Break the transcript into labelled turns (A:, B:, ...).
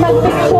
A: magpicture.